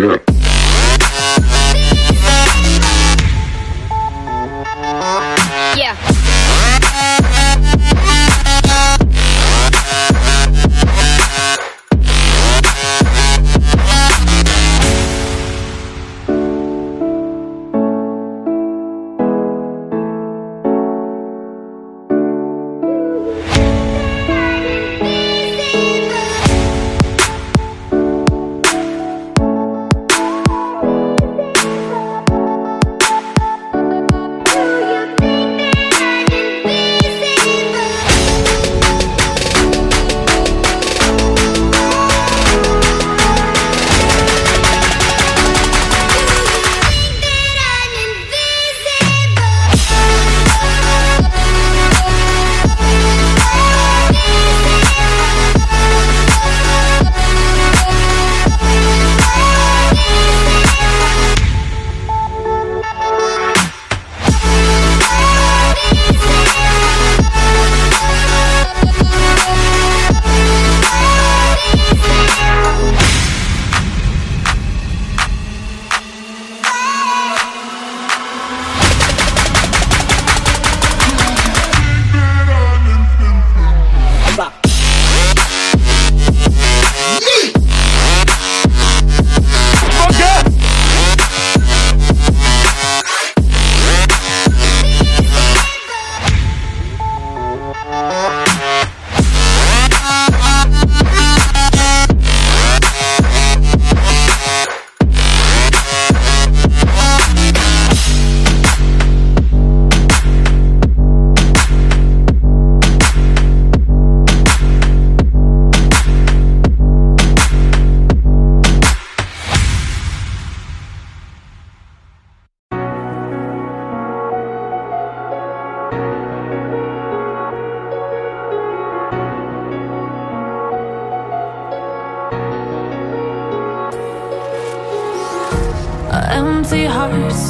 Yeah.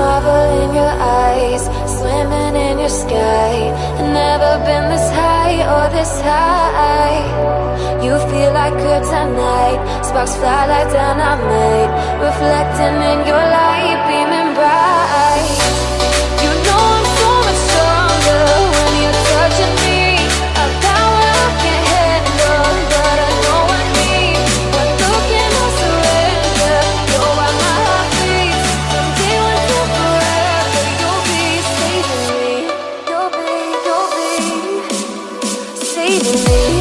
marvel in your eyes, swimming in your sky. Never been this high or this high. You feel like a tonight. sparks fly like dynamite, reflecting in your baby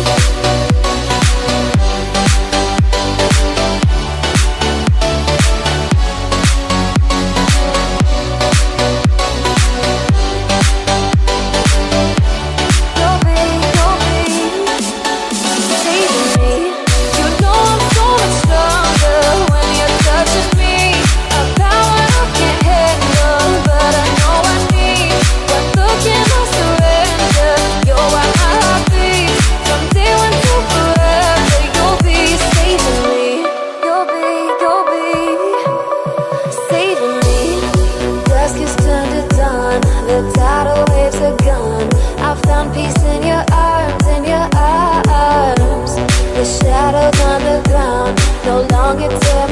get to